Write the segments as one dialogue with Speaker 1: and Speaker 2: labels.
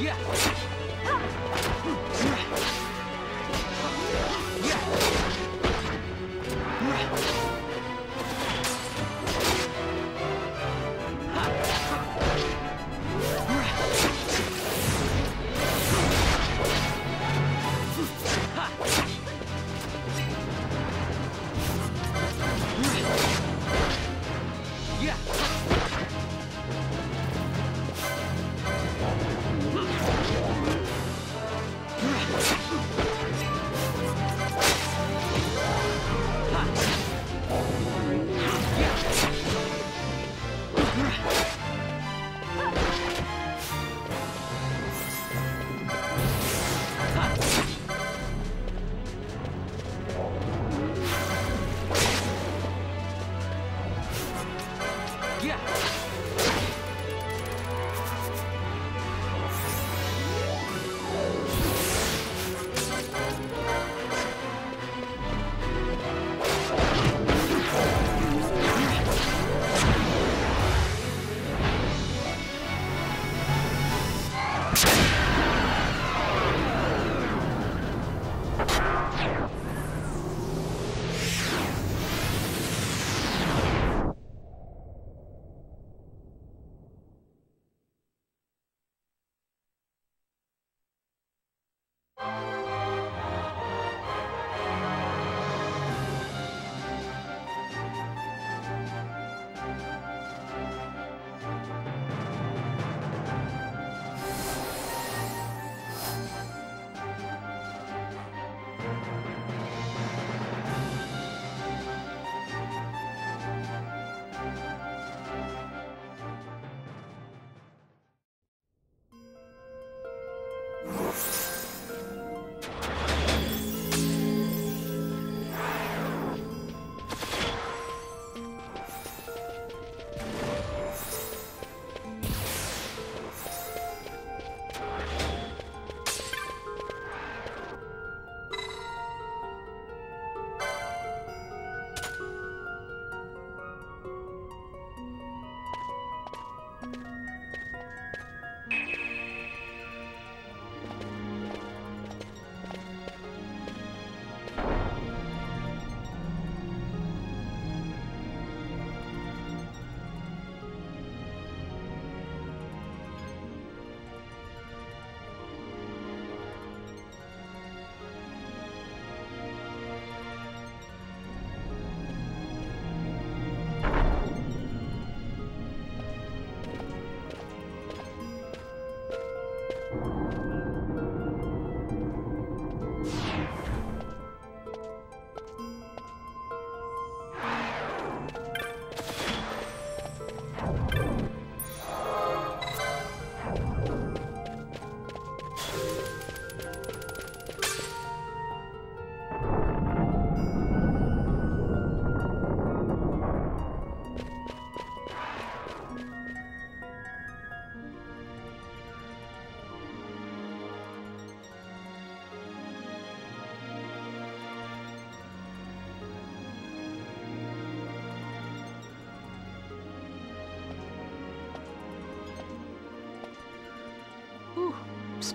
Speaker 1: Yeah.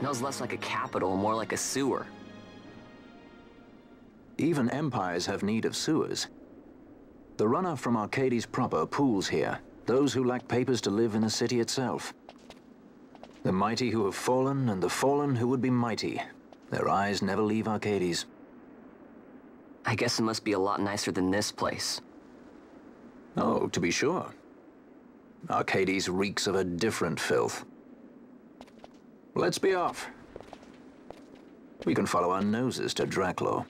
Speaker 1: Smells less like a capital, more like a sewer.
Speaker 2: Even empires have need of sewers. The runoff from Archades proper pools here, those who lack papers to live in the city itself. The mighty who have fallen, and the fallen who would be mighty. Their eyes never leave Archades.
Speaker 1: I guess it must be a lot nicer than this place.
Speaker 2: Oh, to be sure. Archades reeks of a different filth. Let's be off. We can follow our noses to Draklor.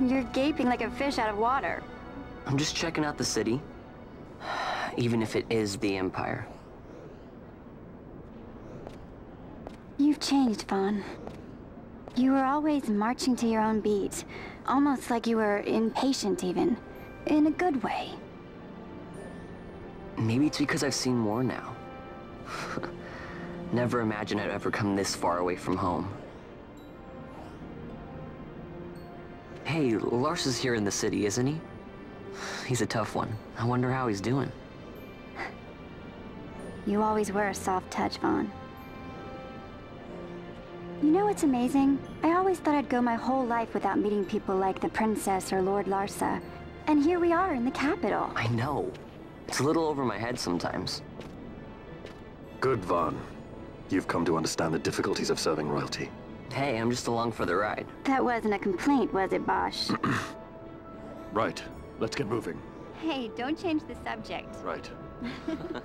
Speaker 3: You're gaping like a fish out of water.
Speaker 1: I'm just checking out the city. Even if it is the Empire.
Speaker 3: You've changed, Vaan. You were always marching to your own beat. Almost like you were impatient, even. In a good way.
Speaker 1: Maybe it's because I've seen more now. Never imagined I'd ever come this far away from home. Hey, Larsa is here in the city, isn't he? He's a tough one. I wonder how he's doing.
Speaker 3: You always were a soft touch, Vaan. You know what's amazing? I always thought I'd go my whole life without meeting people like the Princess or Lord Larsa. And here we are in the capital.
Speaker 1: I know. It's a little over my head sometimes.
Speaker 4: Good, Vaan. You've come to understand the difficulties of serving royalty.
Speaker 1: Hey, I'm just along for the ride.
Speaker 3: That wasn't a complaint, was it, Basch?
Speaker 4: Right. Let's get moving.
Speaker 3: hey, don't change the subject.
Speaker 4: Right.